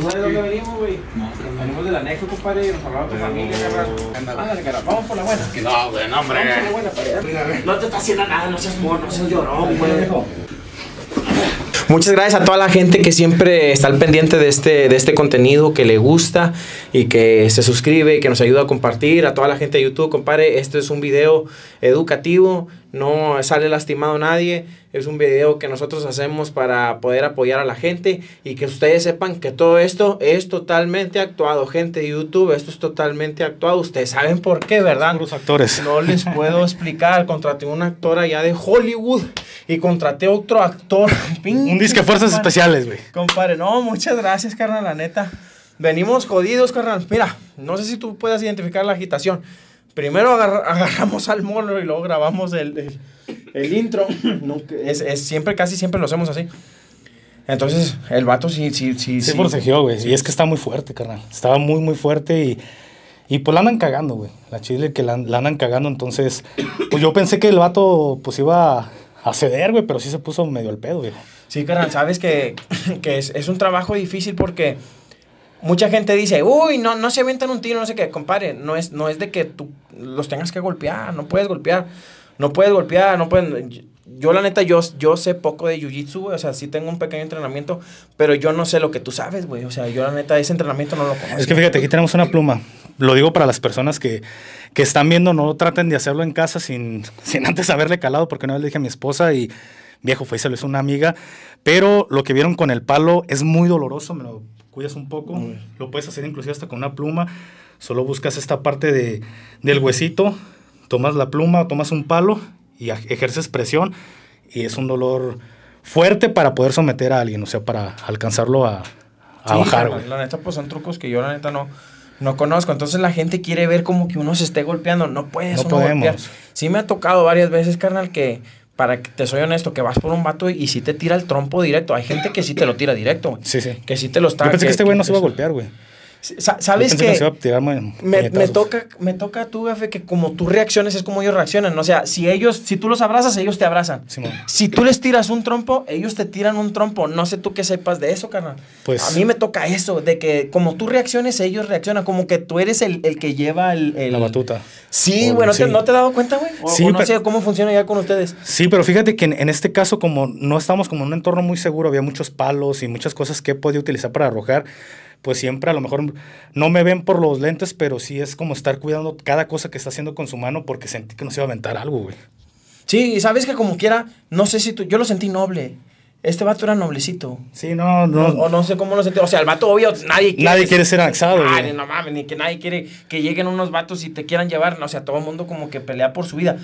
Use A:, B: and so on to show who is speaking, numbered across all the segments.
A: ¿Sabes dónde venimos, güey? Venimos del anexo, compadre, nos hablaba tu familia, carnal. Ándale, carnal, vamos por la buena.
B: No, güey, no, hombre.
A: Vamos por la buena, para allá.
B: No te está haciendo nada, no seas mono, no seas llorón, güey.
A: Muchas gracias a toda la gente que siempre está al pendiente de este, de este contenido, que le gusta y que se suscribe, que nos ayuda a compartir. A toda la gente de YouTube, compadre, este es un video educativo, no sale lastimado nadie. Es un video que nosotros hacemos para poder apoyar a la gente y que ustedes sepan que todo esto es totalmente actuado. Gente de YouTube, esto es totalmente actuado. Ustedes saben por qué, ¿verdad?
C: Los actores.
A: No les puedo explicar. Contraté un actor allá de Hollywood y contraté otro actor.
C: Un disque Fuerzas Especiales, güey.
A: Compadre, no, muchas gracias, carnal, la neta. Venimos jodidos, carnal. Mira, no sé si tú puedas identificar la agitación. Primero agarra- agarramos al mono y luego grabamos el, el, el intro. Nunca- es, es siempre, casi siempre lo hacemos así. Entonces, el vato sí, sí, sí.
C: Sí, forcejeó, güey. Y es que está muy fuerte, carnal. Estaba muy, muy fuerte y, y pues la andan cagando, güey. La chile que la, la andan cagando. Entonces, pues yo pensé que el vato pues iba a ceder, güey, pero sí se puso medio al pedo, güey.
A: Sí, carnal, sabes que, que es, es un trabajo difícil porque mucha gente dice, uy, no, no se aventan un tiro, no sé qué, compadre, no es, no es de que tú los tengas que golpear, no puedes golpear, no puedes golpear, no pueden... Yo, la neta, yo, yo sé poco de jiu-jitsu, o sea, sí tengo un pequeño entrenamiento, pero yo no sé lo que tú sabes, güey, o sea, yo la neta, ese entrenamiento no lo conozco.
C: Es que fíjate, aquí tenemos una pluma. Lo digo para las personas que, que están viendo, no traten de hacerlo en casa sin, sin antes haberle calado, porque una vez le dije a mi esposa y viejo fue y se lo hizo una amiga. Pero lo que vieron con el palo es muy doloroso, me lo cuidas un poco. Lo puedes hacer inclusive hasta con una pluma. Solo buscas esta parte de, del huesito, tomas la pluma, tomas un palo y ej- ejerces presión. Y es un dolor fuerte para poder someter a alguien, o sea, para alcanzarlo a, a
A: Sí,
C: bajar.
A: La neta, pues son trucos que yo la neta no, no conozco. Entonces la gente quiere ver como que uno se esté golpeando. No puedes
C: No
A: uno
C: podemos.
A: golpear. Sí me ha tocado varias veces, carnal, que para que te soy honesto, que vas por un vato y, y sí te tira el trompo directo. Hay gente que sí te lo tira directo. güey.
C: Sí, sí.
A: Que sí te lo está...
C: Yo pensé que, este güey no se iba a golpear, güey.
A: Sa- ¿Sabes que me, toca, me toca a tú, gafe, que como tú reacciones es como ellos reaccionan. O sea, si ellos, si tú los abrazas, ellos te abrazan. Si tú les tiras un trompo, ellos te tiran un trompo. No sé tú qué sepas de eso, carnal.
C: Pues-
A: a mí me toca eso, de que como tú reacciones, ellos reaccionan. Como que tú eres el, el que lleva el, el-
C: La batuta.
A: Sí,
C: O-
A: güey, ¿no, te,
C: sí.
A: ¿no te has dado cuenta, güey? O,
C: Sí,
A: o no
C: pero-
A: sé cómo funciona ya con ustedes.
C: Sí, pero fíjate que en, en este caso, como no estamos como en un entorno muy seguro, había muchos palos y muchas cosas que podido utilizar para arrojar, pues siempre a lo mejor no me ven por los lentes, pero sí es como estar cuidando cada cosa que está haciendo con su mano porque sentí que nos iba a aventar algo, güey.
A: Sí, y sabes que como quiera, no sé si tú, yo lo sentí noble. Este vato era noblecito.
C: Sí, no, no.
A: O no sé cómo lo sentí. O sea, el vato, obvio, nadie quiere.
C: Nadie quiere ser anexado,
A: Ay,
C: güey.
A: no mames, ni que nadie quiere que lleguen unos vatos y te quieran llevar. O sea, todo el mundo como que pelea por su vida.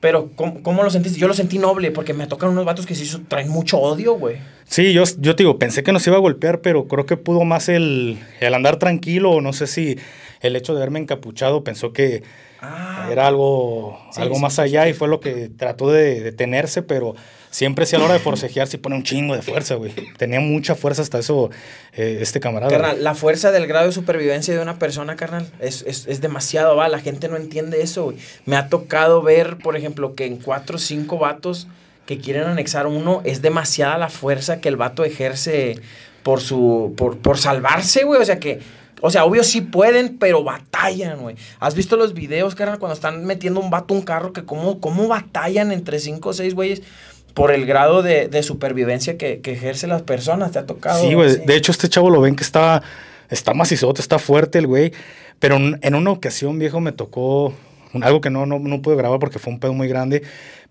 A: Pero, ¿cómo, cómo lo sentiste? Yo lo sentí noble porque me tocan unos vatos que sí traen mucho odio, güey.
C: Sí, yo, yo te digo, pensé que nos iba a golpear, pero creo que pudo más el, el andar tranquilo, o no sé si el hecho de haberme encapuchado pensó que
A: Ah,
C: era algo,
A: Sí,
C: algo
A: sí,
C: más allá y fue lo que trató de detenerse, pero siempre sí a la hora de forcejear sí pone un chingo de fuerza, güey. Tenía mucha fuerza hasta eso eh, este camarada.
A: Carnal, la fuerza del grado de supervivencia de una persona, carnal, es, es, es demasiado, va. La gente no entiende eso, güey. Me ha tocado ver, por ejemplo, que en cuatro o cinco vatos que quieren anexar uno, es demasiada la fuerza que el vato ejerce por su. por, por salvarse, güey. O sea que. O sea, obvio sí pueden, pero batallan, güey. ¿Has visto los videos, carnal, cuando están metiendo un vato un carro? Que cómo, cómo batallan entre cinco o seis güeyes por el grado de, de supervivencia que, que ejerce las personas. ¿Te ha tocado?
C: Sí, güey. De hecho, este chavo lo ven que está, está macizote, está fuerte el güey. Pero en una ocasión, viejo, me tocó un- algo que no, no, no pude grabar porque fue un pedo muy grande.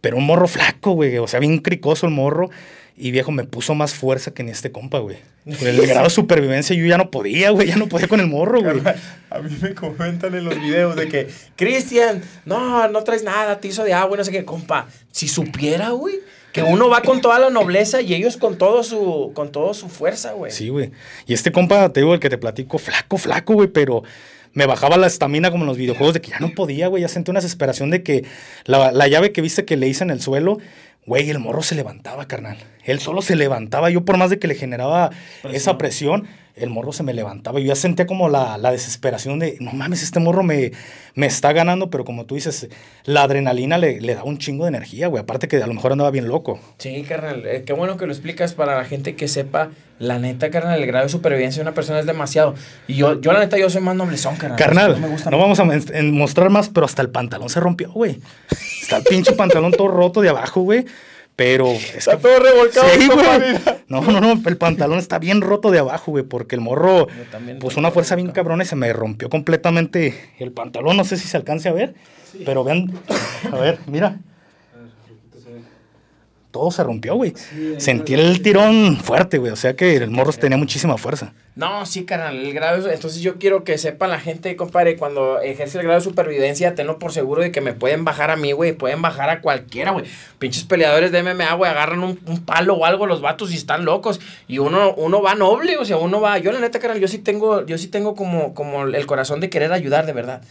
C: Pero un morro flaco, güey. O sea, bien cricoso el morro. Y viejo, me puso más fuerza que ni este compa, güey. Por el grado de supervivencia, yo ya no podía, güey. Ya no podía con el morro, güey.
A: A mí me comentan en los videos de que, Cristian, no, no traes nada, te hizo de agua, no sé qué, compa. Si supiera, güey, que uno va con toda la nobleza y ellos con todo su, con todo su fuerza, güey.
C: Sí, güey. Y este compa, te digo, el que te platico, flaco, flaco, güey, pero me bajaba la estamina como en los videojuegos de que ya no podía, güey. Ya sentí una desesperación de que la, la llave que viste que le hice en el suelo, güey, el morro se levantaba, carnal. Él solo se levantaba. Yo, por más de que le generaba esa presión, el morro se me levantaba. Yo ya sentía como la, la desesperación de, no mames, este morro me, me está ganando, pero como tú dices, la adrenalina le, le da un chingo de energía, güey. Aparte que a lo mejor andaba bien loco.
A: Sí, carnal, eh, qué bueno que lo explicas para la gente que sepa, la neta, carnal, el grado de supervivencia de una persona es demasiado. Y yo, yo la neta, yo soy más noblezón, carnal.
C: Carnal,
A: Eso me gusta
C: no vamos a mostrar más, pero hasta el pantalón se rompió, güey. Está el pinche pantalón todo roto de abajo, güey. Pero es
A: Está
C: que-
A: todo revolcado,
C: Sí, güey. No, no, no, el pantalón está bien roto de abajo, güey, porque el morro puso una fuerza bien cabrona y se me rompió completamente el pantalón. No sé si se alcance a ver, pero vean, a ver, mira. Todo se rompió, güey. Sentí el tirón fuerte, güey. O sea que el morro tenía muchísima fuerza.
A: No, sí, carnal, el grado de- Entonces yo quiero que sepa la gente, compadre, cuando ejerce el grado de supervivencia, tenlo por seguro de que me pueden bajar a mí, güey. Pueden bajar a cualquiera, güey. Pinches peleadores de MMA, güey, agarran un, un palo o algo los vatos y están locos. Y uno, uno va noble, o sea, uno va... Yo la neta, carnal, yo sí tengo, yo sí tengo como, como el corazón de querer ayudar, de verdad.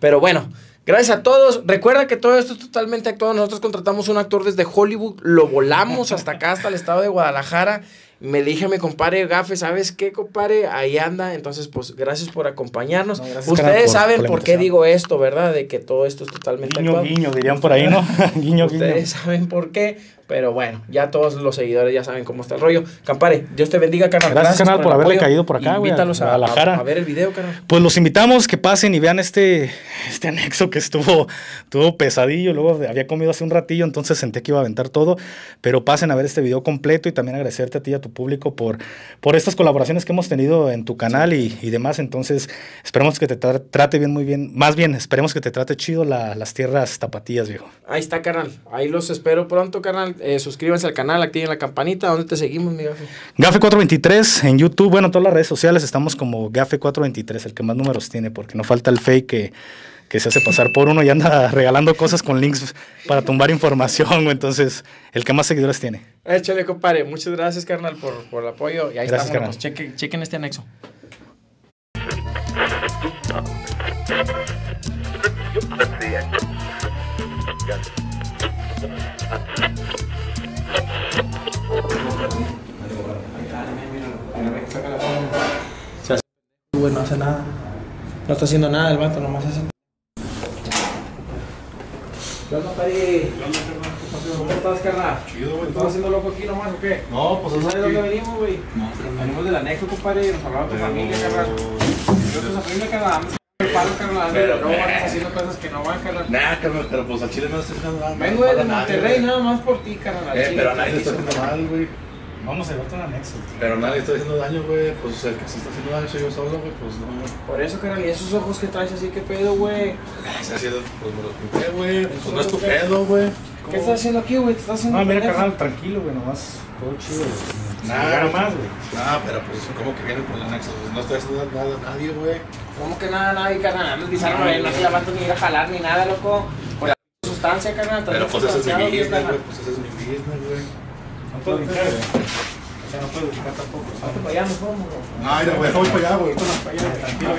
A: Pero bueno, gracias a todos. Recuerda que todo esto es totalmente actuado. Nosotros contratamos un actor desde Hollywood, lo volamos hasta acá, hasta el estado de Guadalajara. Me dije a mi compadre Gafe, ¿sabes qué, compadre? Ahí anda. Entonces, pues, gracias por acompañarnos.
C: No, gracias,
A: Ustedes
C: por-
A: saben
C: por
A: qué digo esto, ¿verdad? De que todo esto es totalmente
C: Guiño,
A: actuado.
C: guiño, dirían por ahí, ¿no? guiño, guiño.
A: Ustedes saben por qué, pero bueno, ya todos los seguidores ya saben cómo está el rollo. Campare, Dios te bendiga, carnal.
C: Gracias, carnal,
A: el
C: por haberle
A: apoyo.
C: caído por acá,
A: Invítalos a, a, a ver el video, carnal.
C: Pues los invitamos que pasen y vean este, este anexo que estuvo, estuvo pesadillo. Luego había comido hace un ratillo, entonces senté que iba a aventar todo. Pero pasen a ver este video completo y también agradecerte a ti y a tu público por, por estas colaboraciones que hemos tenido en tu canal y, y demás. Entonces, esperemos que te tra- trate bien, muy bien. Más bien, esperemos que te trate chido la- las tierras tapatías, viejo.
A: Ahí está, carnal. Ahí los espero pronto, carnal. Eh, suscríbanse al canal, activen la campanita. ¿Dónde te seguimos, mi gafe?
C: Gafe423 en YouTube, bueno, en todas las redes sociales estamos como Gafe423, el que más números tiene, porque no falta el fake que, que se hace pasar por uno y anda regalando cosas con links para tumbar información, entonces el que más seguidores tiene.
A: Échale, compadre. Muchas gracias, carnal, por, por el apoyo. Y ahí
C: Gracias,
A: estamos.
C: carnal.
A: pues, chequen, chequen este anexo. Se hace, güey, no hace nada. No está haciendo nada el vato, nomás hace. ¿Qué onda, Pari? ¿Cómo estás, carnal?
B: Chido, güey.
A: ¿Estás haciendo loco aquí nomás o qué?
B: No, pues
A: ¿Sabes
B: es
A: de dónde venimos, güey? Venimos del anexo, compadre, nos hablaba tu familia, carnal. Yo tu familia, carnal, palo, carnal,
B: Pero-
A: no andas haciendo cosas que no van, carnal.
B: Nah, carnal, pero pues al chile no estoy haciendo nada.
A: Vengo
B: nadie,
A: Monterrey, nada más por ti, carnal. al
B: Eh, pero a nadie le está haciendo mal, güey.
C: Vamos a llevarte un anexo.
B: Pero nadie está haciendo daño, güey. Pues el que se está haciendo daño soy yo solo, güey. Pues no.
A: Por eso, carnal, y esos ojos que traes así, ¿qué pedo, güey?
B: Se ha sido, pues me los pinté, güey. Pues no es tu pedo, güey.
A: ¿Qué estás haciendo aquí, güey? ¿Te estás haciendo
C: No, mira,
A: pendejo?
C: carnal, tranquilo, güey, nomás todo chido. Nada más, güey.
B: Ah, pero pues como que viene por el anexo. Pues no estoy haciendo nada a nadie, güey.
A: ¿Cómo que nada, nadie, carnal? Güey, no se levantas ni ir a jalar ni nada, loco. Por la sustancia, carnal.
B: Pero pues ese es mi
A: sustanciado, ¿qué,
B: business, güey. Pues ese es mi business, güey.
C: No puedo brincar. O sea, no puedo brincar tampoco.
A: Vete para allá, mejor, mejor.
B: No, mira, güey, voy para allá, güey. Ahorita no, para allá.
C: Tranquilo,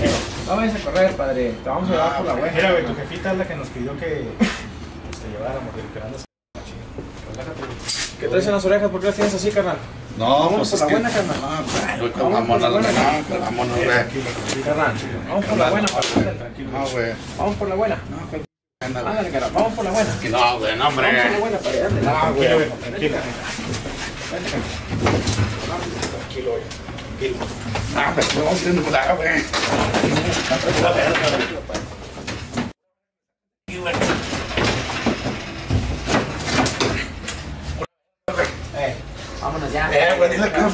B: Ah.
A: No vayas a correr, padre. Te vamos a llevar por la web.
C: Mira, güey, tu jefita es la que nos pidió que pues, te lleváramos, que andas Relájate, güey.
A: ¿Qué traes en las orejas? ¿Por qué las tienes así, carnal?
B: No,
A: Vámonos
B: pues
A: por la buena, carnal.
B: No, pues,
A: vámonos, por la
B: no,
A: buena. Carnal, vamos por la buena.
B: No.
A: Vamos por la buena.
B: Güey. Güey.
A: Ándale, vamos por la buena.
B: No, güey, no, hombre.
A: Vamos por la buena.
B: No, güey.
C: Tranquilo,
A: Tranquilo, güey.
B: No, pero no vamos a ir güey.
A: Eh, vámonos ya.
B: Eh, güey, dile que no...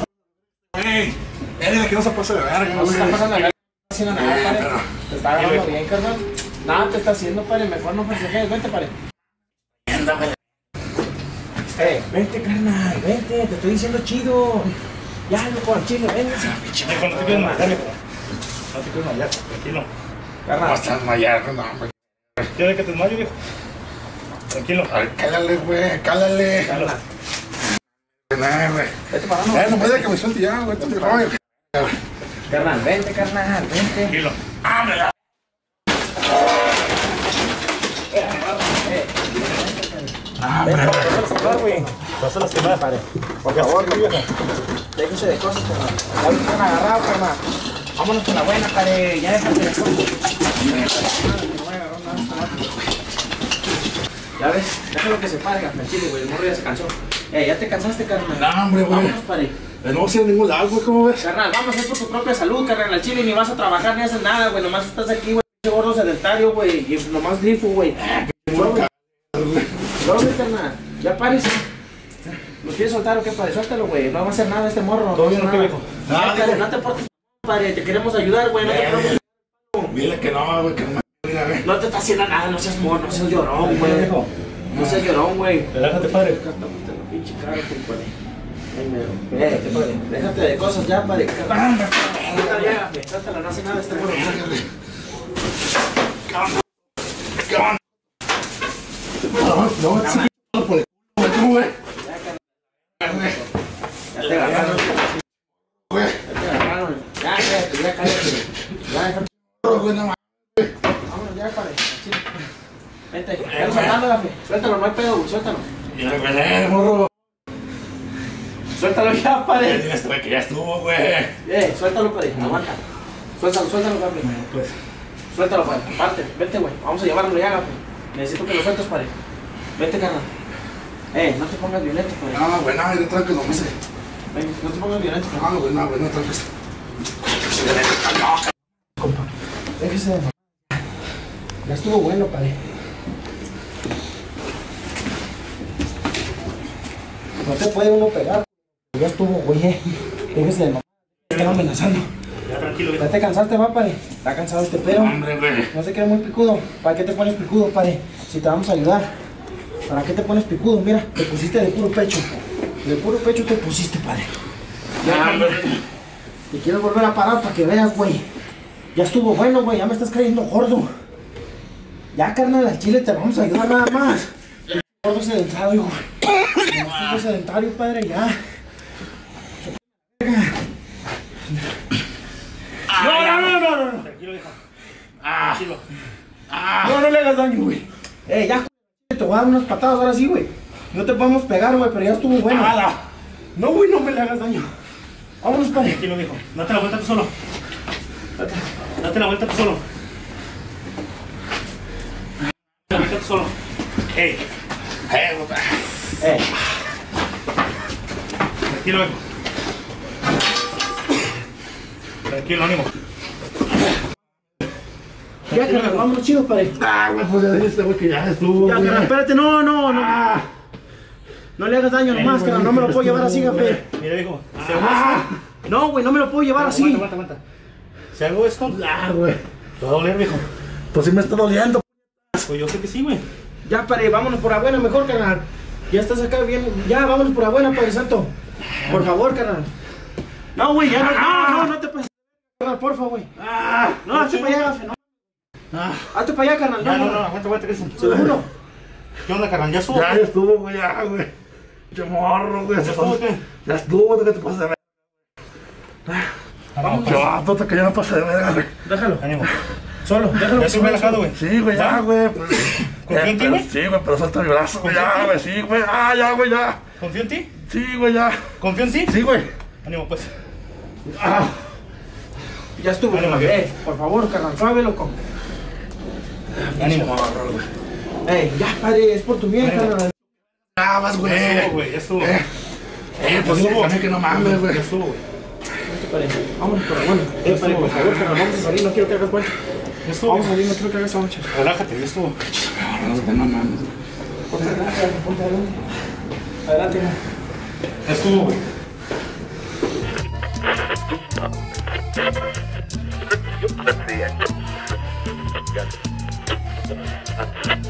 B: Güey, eh, dile que no se pase de verga,
A: No se está
B: güey.
A: pasando nada. No está haciendo nada,
B: Eh,
A: padre.
B: pero-
A: Te está agarrando bien, carnal. Nada te está haciendo, padre. Mejor no festejes. Vente, padre. Eh, vente, carnal. Vente. Te estoy diciendo chido. Ya, loco, al chile, vente.
C: Viejo, no te quieres mallar, viejo. No te quieres mallar, tranquilo.
B: No
A: Carnal.
B: estás mayar, no, güey.
C: ¿Quieres que te desmayo, viejo? Tranquilo.
B: A ver, cálale, güey, cálale.
A: Carnal.
B: Nah, güey.
A: Vete para
B: Eh, no digas que me suelte ya, güey.
A: Carnal, vente, carnal. Vente.
C: Tranquilo.
A: Eh,
B: Ah,
A: vente,
B: hombre.
A: vamos a jugar, güey.
C: Vas a lastimar.
A: Pare. Por favor, loco. Déjese de cosas, carnal. Ya lo están agarrado, carnal. Vámonos con la buena, pare. Ya déjate de cosas. Ya ves, déjalo que se pare, carnal. Chile, güey. El morro ya se cansó. Eh, ya te cansaste, carnal.
B: No, hombre, güey.
A: Vámonos, pare.
B: Eh, No sé a ningún lado, güey, ¿cómo ves?
A: Carnal, vamos a ir por tu propia salud, carnal. Al chile ni vas a trabajar ni haces nada, güey. Nomás estás aquí, güey. Gordo sedentario, güey. Y nomás grifo, güey. Suave, carnal. Ya pares. ¿Lo quieres soltar o qué, padre? Suéltalo, güey. No va a hacer nada este morro.
C: ¿Todo bien o qué,
A: Nada.
C: viejo?
A: Padre,
B: viejo.
A: no te portes, padre. Te queremos ayudar, güey. No te queremos-
B: Dile que no, güey, que no me.
A: No te está haciendo nada. No seas morro, no seas llorón, güey. No seas llorón, güey.
C: Relájate, padre.
A: Pinche. Ay, mero. Eh, déjate de cosas ya, padre. Güey. Suéltala, no hace nada este morro.
B: No, no, sí, por el culo, güey, ¿cómo ves?
A: Ya te.
B: Güey,
A: Ya te agarraron. Ya, cállate, ya cállate. Ya, déjate.
B: güey, no mames.
A: Vámonos ya, padre. Vente, vete soltando, gafe. Suéltalo, no hay pedo, güey. Suéltalo.
B: Mira, güey, eh, morro.
A: Suéltalo ya, padre.
B: Dile a güey que ya estuvo, güey.
A: Eh, suéltalo, padre. Aguanta. Suéltalo, suéltalo, gafe.
B: Pues,
A: Suéltalo, padre. Parte. Vete, güey. Vamos a llevarlo ya, gafe. Necesito que lo sueltes, padre. Vete, carnal. Eh, no te pongas violento, padre.
B: no, güey, no, yo tranquilo, no sé.
A: Ven, no te pongas violento, padre.
B: No, güey, no, güey, no, tranquilo.
A: Déjese de Ya estuvo bueno, padre. No te puede uno pegar. Ya estuvo, oye. Déjese de mamá. Están amenazando.
C: Ya, tranquilo,
A: ¿Ya te cansaste, va, padre? Está cansado este pedo.
B: Hombre, güey.
A: No se quede muy picudo. ¿Para qué te pones picudo, padre? Si te vamos a ayudar. ¿Para qué te pones picudo? Mira, te pusiste de puro pecho. De puro pecho te pusiste, padre. Ya,
B: hombre.
A: Te quieres volver a parar para que veas, güey. Ya estuvo bueno, güey. Ya me estás cayendo gordo. Ya, carnal, al chile te vamos a ayudar nada más. Gordo sedentario, güey. Gordo sedentario, padre, ya. No, no, no, no, no.
C: Tranquilo, viejo.
B: Ah,
C: Tranquilo.
B: ah.
A: No, le hagas daño, güey. Eh, ya, te voy a dar unas patadas ahora sí, güey. No te podemos pegar, güey, pero ya estuvo bueno. No, güey, no me le hagas daño. Vámonos, padre.
C: Tranquilo, viejo. Date la vuelta tú solo. Date, date la vuelta tú solo. Date la vuelta tú solo. Ey,
B: güey.
A: Eh,
C: tranquilo, viejo. Tranquilo, ánimo.
A: Ya, carnal, vámonos chido, padre.
B: Ah, güey, pues ya dijiste, güey, que ya estuvo.
A: Ya, carnal, espérate, no, no, no.
B: Ah,
A: No le hagas daño nomás, carnal, no me lo puedo llevar así, gafe.
C: Mira, viejo. Si
A: Ah.
C: hago esto.
A: No, güey, no me lo puedo llevar así.
C: Aguanta, aguanta, aguanta. Si hago esto,
B: ah, güey.
C: te va a doler, viejo.
B: Pues sí me está doliendo.
C: Pues yo sé que sí, güey.
A: Ya, padre, vámonos por la buena mejor, carnal. Ya estás acá bien. Ya, vámonos por la buena, Padre Santo. Por favor, carnal. No, güey, ya no, no, no, no te pases. Carnal, porfa, güey.
B: Ah,
A: No, para allá, gafe, no.
B: Ah.
A: Hazte para allá, carnal.
C: Ya,
A: No,
C: no,
A: no,
C: no,
A: no.
C: aguanta, aguanta, Cristian.
A: Seguro.
C: ¿Qué onda, carnal? ¿Ya estuvo?
B: Ya, ya estuvo, güey, ya, güey. Qué morro, güey.
C: ¿Ya estuvo qué?
B: Ya estuvo, ¿qué te pasa de ver?
C: Vamos,
B: Qué vato, que ya me pasa de verga, güey.
A: Déjalo.
C: Ánimo.
A: Solo, déjalo.
C: Ya
A: que
C: estoy relajado, güey.
B: Sí, güey, ya, güey.
C: ¿Confío en ti,
B: pero-
C: güey?
B: Sí, güey, pero suelta mi brazo, güey. Ya, güey, sí, güey. Ah, ya, güey, ya.
C: ¿Confío en ti?
B: Sí, güey, ya.
C: ¿Confío en ti?
B: Sí, güey.
C: Ánimo, pues.
B: Ah,
A: Ya estuvo,
C: Ánimo.
A: Eh, por favor, carnal, suave, loco.
C: Ánimo.
A: Eh, ya, padre, es por tu bien,
B: ya vas,
C: Ya
B: güey.
C: estuvo, güey, ya estuvo.
B: Eh, eh, pues que no mames, güey.
C: Ya estuvo, güey.
A: Vámonos. Eh, padre, por favor, carnal, vamos a salir, no quiero que hagas.
C: Ya estuvo.
A: Vamos a salir, no quiero que hagas.
C: Relájate, ya estuvo.
B: No mames.
A: Ponte adelante, ponte adelante. Adelante, güey.
C: Ya estuvo, güey.
D: Let's see あっ!